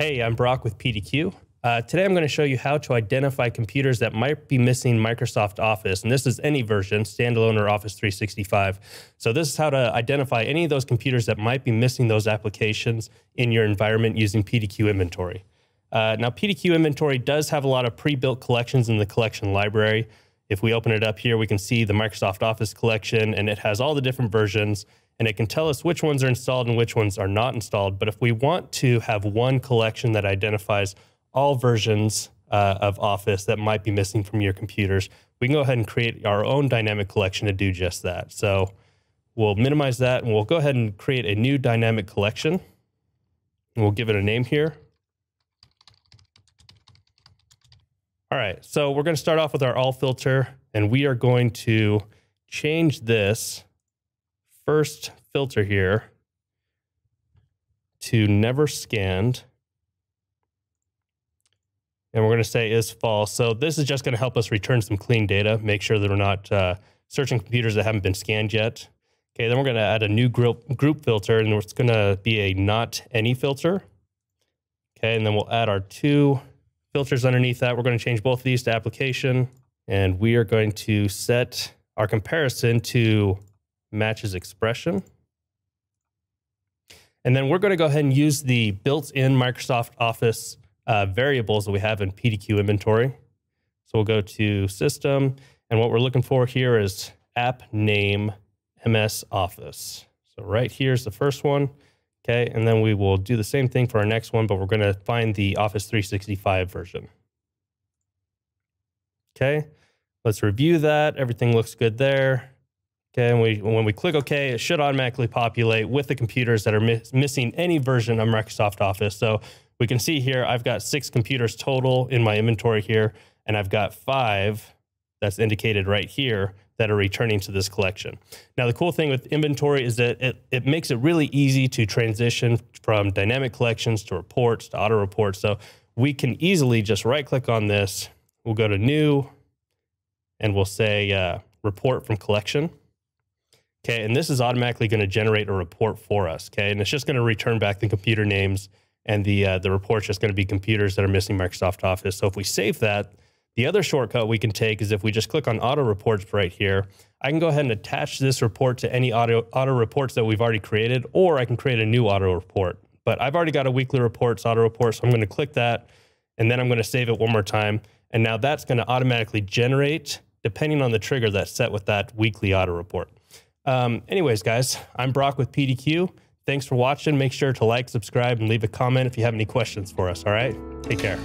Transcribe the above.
Hey, I'm Brock with PDQ. Uh, today I'm going to show you how to identify computers that might be missing Microsoft Office. And this is any version, standalone or Office 365. So this is how to identify any of those computers that might be missing those applications in your environment using PDQ inventory. Uh, now, PDQ inventory does have a lot of pre-built collections in the collection library. If we open it up here, we can see the Microsoft Office collection, and it has all the different versions and it can tell us which ones are installed and which ones are not installed. But if we want to have one collection that identifies all versions uh, of Office that might be missing from your computers, we can go ahead and create our own dynamic collection to do just that. So we'll minimize that and we'll go ahead and create a new dynamic collection. And we'll give it a name here. All right, so we're going to start off with our all filter and we are going to change this first filter here to never scanned. And we're going to say is false. So this is just going to help us return some clean data, make sure that we're not uh, searching computers that haven't been scanned yet. Okay, then we're going to add a new group, group filter, and it's going to be a not any filter. Okay, and then we'll add our two filters underneath that. We're going to change both of these to application, and we are going to set our comparison to matches expression. And then we're going to go ahead and use the built-in Microsoft Office uh, variables that we have in PDQ inventory. So we'll go to system, and what we're looking for here is app name MS Office. So right here's the first one. Okay, and then we will do the same thing for our next one, but we're going to find the Office 365 version. Okay, let's review that. Everything looks good there. Okay, and we, when we click OK, it should automatically populate with the computers that are miss, missing any version of Microsoft Office. So we can see here, I've got six computers total in my inventory here, and I've got five that's indicated right here that are returning to this collection. Now, the cool thing with inventory is that it, it makes it really easy to transition from dynamic collections to reports to auto reports. So we can easily just right click on this. We'll go to new and we'll say uh, report from collection. Okay, and this is automatically going to generate a report for us. Okay, and it's just going to return back the computer names, and the uh, the report's just going to be computers that are missing Microsoft Office. So if we save that, the other shortcut we can take is if we just click on Auto Reports right here, I can go ahead and attach this report to any auto auto reports that we've already created, or I can create a new auto report. But I've already got a weekly reports auto report, so I'm going to click that, and then I'm going to save it one more time, and now that's going to automatically generate depending on the trigger that's set with that weekly auto report. Um, anyways, guys, I'm Brock with PDQ. Thanks for watching. Make sure to like, subscribe, and leave a comment if you have any questions for us. All right? Take care.